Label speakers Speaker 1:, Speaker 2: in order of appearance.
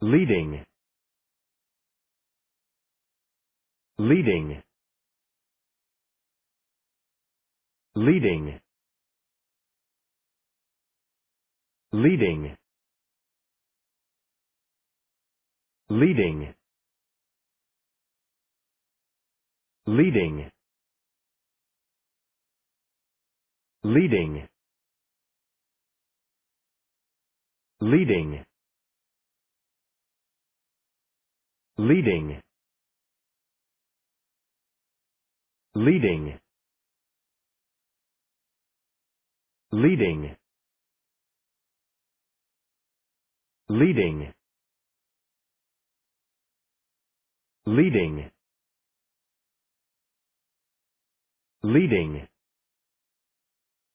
Speaker 1: leading. Leading. Leading. Leading. Leading. Leading. Leading. Leading leading. Leading. Leading. Leading. Leading. Leading